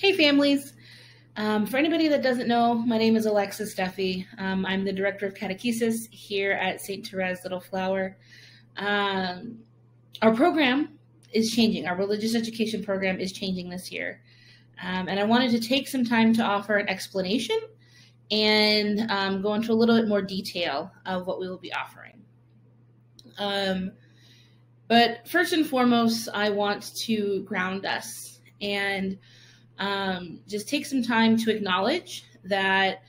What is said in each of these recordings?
Hey, families. Um, for anybody that doesn't know, my name is Alexis Duffy. Um, I'm the Director of Catechesis here at St. Therese Little Flower. Um, our program is changing. Our religious education program is changing this year. Um, and I wanted to take some time to offer an explanation and um, go into a little bit more detail of what we will be offering. Um, but first and foremost, I want to ground us and um, just take some time to acknowledge that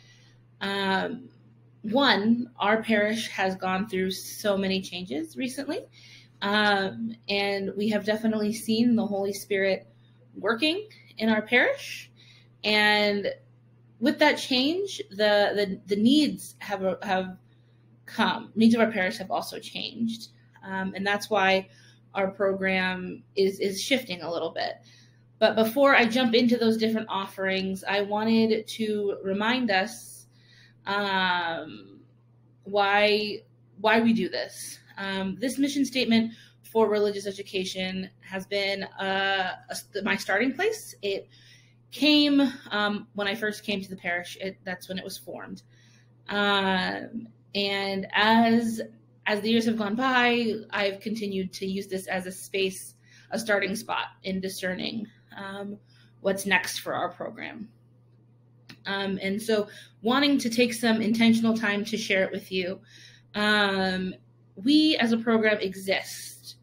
um, one, our parish has gone through so many changes recently, um, and we have definitely seen the Holy Spirit working in our parish. And with that change, the the, the needs have have come. Needs of our parish have also changed, um, and that's why our program is is shifting a little bit. But before I jump into those different offerings, I wanted to remind us um, why why we do this. Um, this mission statement for religious education has been uh, a, my starting place. It came um, when I first came to the parish. It, that's when it was formed, um, and as as the years have gone by, I've continued to use this as a space, a starting spot in discerning um, what's next for our program. Um, and so, wanting to take some intentional time to share it with you, um, we as a program exist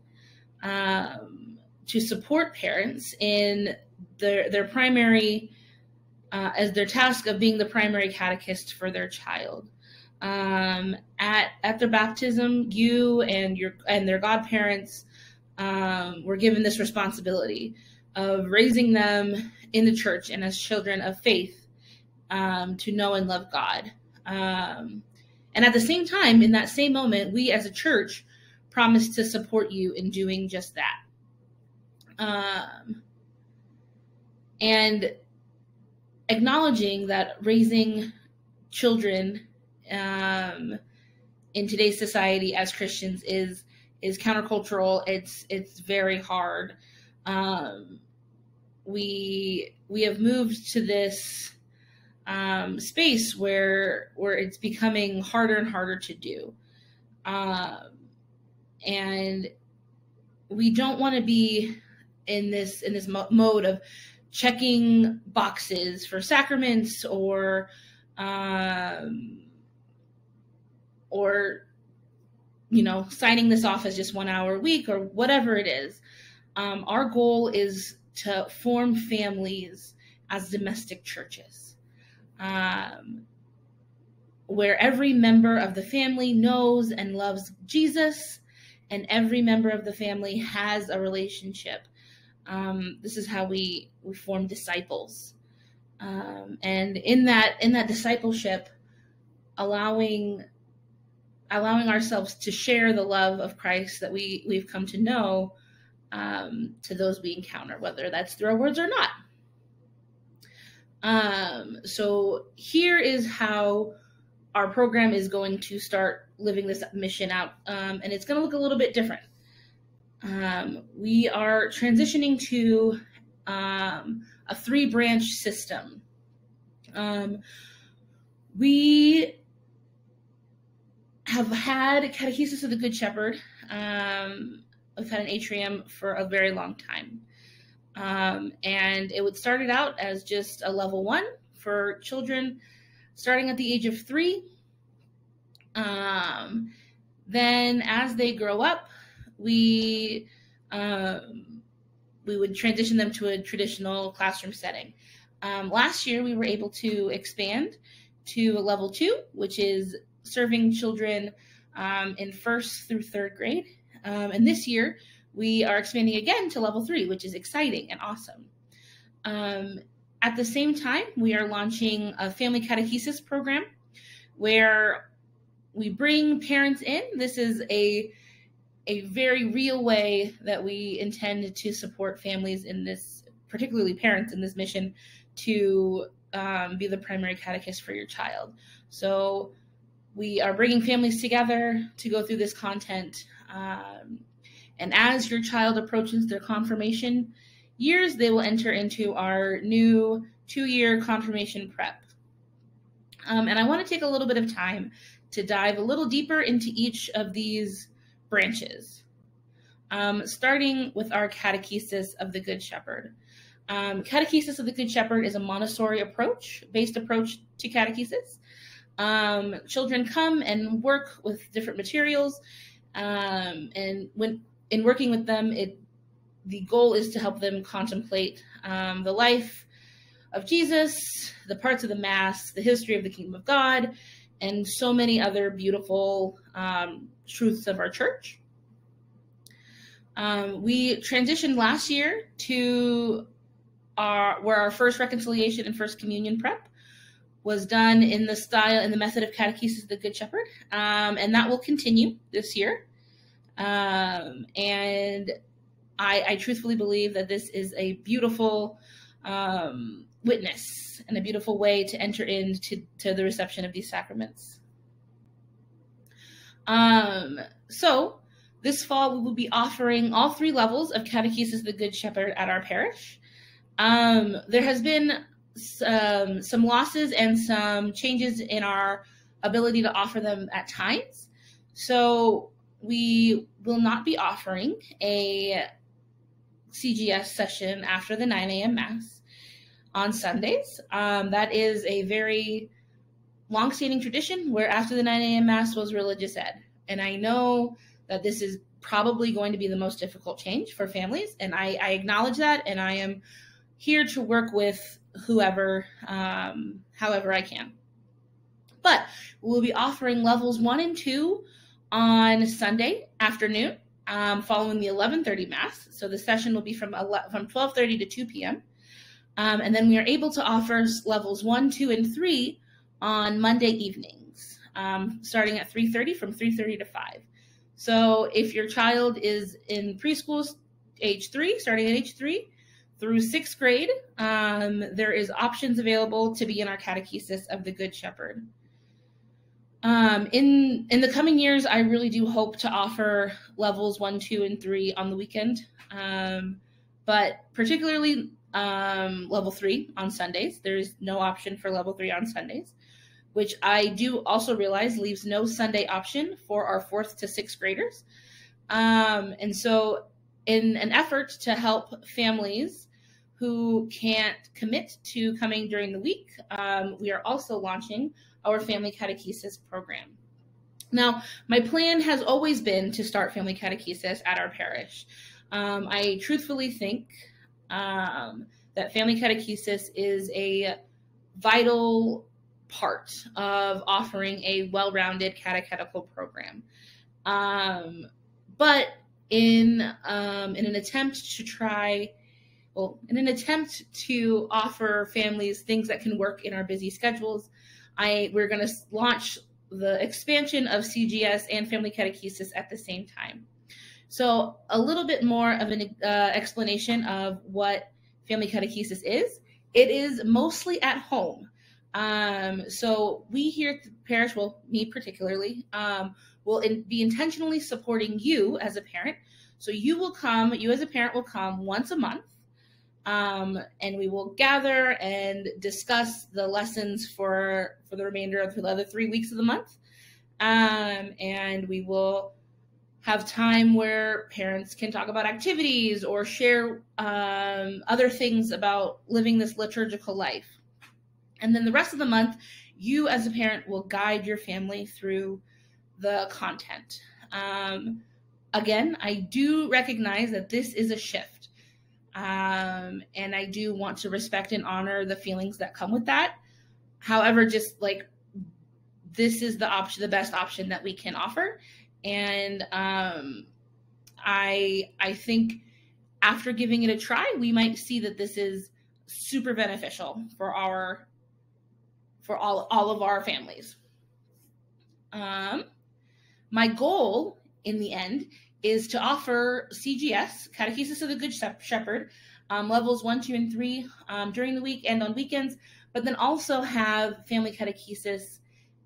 um, to support parents in their their primary uh, as their task of being the primary catechist for their child. Um, at at their baptism, you and your and their godparents um, were given this responsibility of raising them in the church and as children of faith um, to know and love God. Um, and at the same time, in that same moment, we as a church promise to support you in doing just that. Um, and acknowledging that raising children um, in today's society as Christians is is countercultural. It's it's very hard um, we we have moved to this um, space where where it's becoming harder and harder to do, um, and we don't want to be in this in this mo- mode of checking boxes for sacraments or um, or you know signing this off as just one hour a week or whatever it is um, our goal is to form families as domestic churches, um, where every member of the family knows and loves Jesus, and every member of the family has a relationship. Um, this is how we we form disciples, um, and in that in that discipleship, allowing allowing ourselves to share the love of Christ that we we've come to know um, to those we encounter, whether that's through our words or not. Um, so here is how our program is going to start living this mission out, um, and it's going to look a little bit different. Um, we are transitioning to um, a three branch system. Um, we have had catechesis of the Good Shepherd um, We've had an atrium for a very long time. Um, and it would started out as just a level one for children starting at the age of three. Um, then, as they grow up, we um, we would transition them to a traditional classroom setting. Um, last year, we were able to expand to a level two, which is serving children um, in first through third grade um, and this year, we are expanding again to level three, which is exciting and awesome. Um, at the same time, we are launching a family catechesis program where we bring parents in. This is a a very real way that we intend to support families in this, particularly parents in this mission, to um, be the primary catechist for your child. So we are bringing families together to go through this content um, and as your child approaches their confirmation, years, they will enter into our new two year confirmation prep. Um, and I want to take a little bit of time to dive a little deeper into each of these branches, um, starting with our catechesis of the Good Shepherd. Um, catechesis of the Good Shepherd is a Montessori approach, based approach to catechesis. Um, children come and work with different materials, um, and when in working with them, it the goal is to help them contemplate um, the life of Jesus, the parts of the Mass, the history of the Kingdom of God, and so many other beautiful um, truths of our church. Um, we transitioned last year to our where our first reconciliation and first communion prep was done in the style in the method of catechesis of the Good Shepherd, um, and that will continue this year. Um, and I, I, truthfully believe that this is a beautiful um, witness and a beautiful way to enter into to the reception of these sacraments. Um, so this fall we will be offering all three levels of catechesis of the Good Shepherd at our parish. Um, there has been some, some losses and some changes in our ability to offer them at times. So we will not be offering a CGS session after the 9 a.m. Mass on Sundays. Um, that is a very long-standing tradition where after the 9 a.m. Mass was religious ed. And I know that this is probably going to be the most difficult change for families. And I, I acknowledge that. And I am here to work with whoever, um, however I can. But we'll be offering levels one and two on Sunday afternoon, um, following the 11:30 mass. So the session will be from 11, from 12:30 to 2 p.m. Um, and then we are able to offer levels one, two, and three on Monday evenings, um, starting at 3:30 from 3:30 to 5. So if your child is in preschool age three, starting at age three, through sixth grade, um, there is options available to be in our catechesis of the Good Shepherd. Um, in in the coming years, I really do hope to offer levels one, two, and three on the weekend, um, but particularly um, level three on Sundays. There is no option for level three on Sundays, which I do also realize leaves no Sunday option for our fourth to sixth graders. Um, and so, in an effort to help families who can't commit to coming during the week, um, we are also launching our family catechesis program. Now, my plan has always been to start family catechesis at our parish. Um, I truthfully think um, that family catechesis is a vital part of offering a well rounded catechetical program. Um, but in, um, in an attempt to try in an attempt to offer families things that can work in our busy schedules, I we're going to launch the expansion of CGS and family catechesis at the same time. So a little bit more of an uh, explanation of what family catechesis is. It is mostly at home. Um, so we here at the parish, well, me particularly, um, will in, be intentionally supporting you as a parent. So you will come, you as a parent will come once a month um, and we will gather and discuss the lessons for for the remainder of the other three weeks of the month. Um, and we will have time where parents can talk about activities or share um, other things about living this liturgical life. And then the rest of the month, you as a parent will guide your family through the content. Um, again, I do recognize that this is a shift. Um, and I do want to respect and honor the feelings that come with that. However, just like this is the option, the best option that we can offer. And um, I I think after giving it a try, we might see that this is super beneficial for our for all all of our families. Um, my goal in the end is to offer CGS, Catechesis of the Good Shepherd, um, levels one, two, and three um, during the week and on weekends, but then also have family catechesis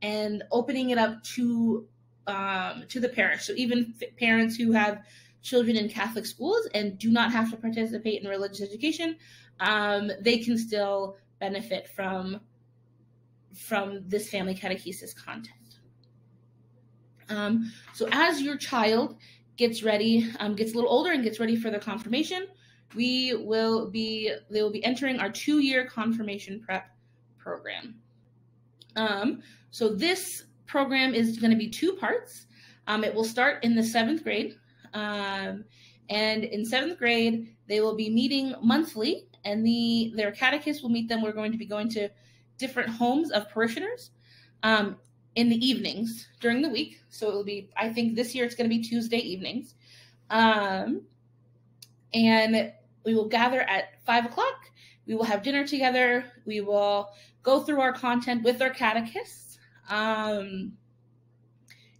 and opening it up to um, to the parish. So even f- parents who have children in Catholic schools and do not have to participate in religious education, um, they can still benefit from from this family catechesis content. Um, so as your child gets ready, um, gets a little older and gets ready for the confirmation, we will be they will be entering our two-year confirmation prep program. Um, so this program is going to be two parts. Um, it will start in the seventh grade, um, and in seventh grade they will be meeting monthly, and the their catechist will meet them. We're going to be going to different homes of parishioners um, in the evenings during the week. So it will be, I think this year it's going to be Tuesday evenings. Um, and we will gather at five o'clock. We will have dinner together. We will go through our content with our catechists. Um,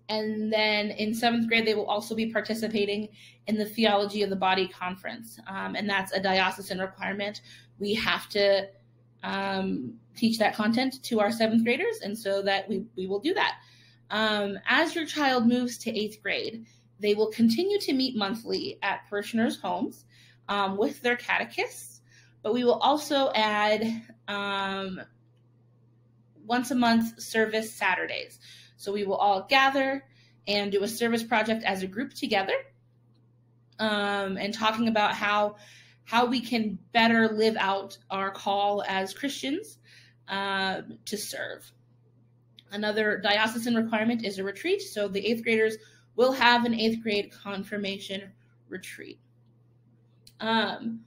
and then in seventh grade, they will also be participating in the Theology of the Body conference. Um, and that's a diocesan requirement. We have to um, teach that content to our seventh graders, and so that we, we will do that. Um, as your child moves to eighth grade, they will continue to meet monthly at parishioners' homes um, with their catechists, but we will also add um, once a month service Saturdays. So we will all gather and do a service project as a group together um, and talking about how how we can better live out our call as Christians uh, to serve. Another diocesan requirement is a retreat. So the eighth graders will have an eighth grade confirmation retreat. Um,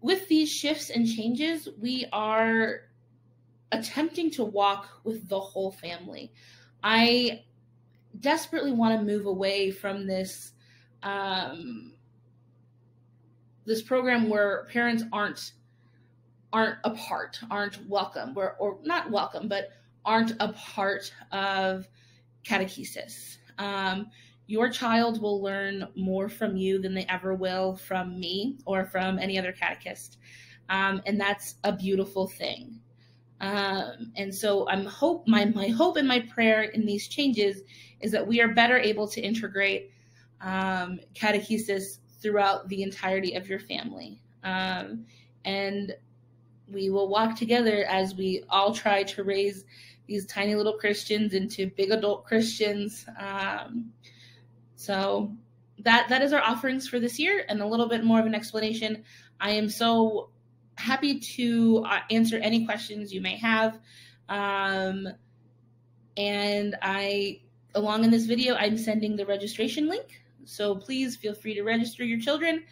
with these shifts and changes, we are attempting to walk with the whole family. I desperately want to move away from this um, this program where parents aren't aren't a part, aren't welcome, or, or not welcome, but aren't a part of catechesis. Um, your child will learn more from you than they ever will from me or from any other catechist. Um, and that's a beautiful thing. Um, and so I'm hope my my hope and my prayer in these changes is that we are better able to integrate um, catechesis throughout the entirety of your family. Um, and we will walk together as we all try to raise these tiny little Christians into big adult Christians. Um, so that that is our offerings for this year, and a little bit more of an explanation. I am so happy to uh, answer any questions you may have. Um, and I, along in this video, I'm sending the registration link. So please feel free to register your children.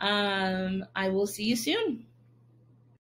Um, I will see you soon.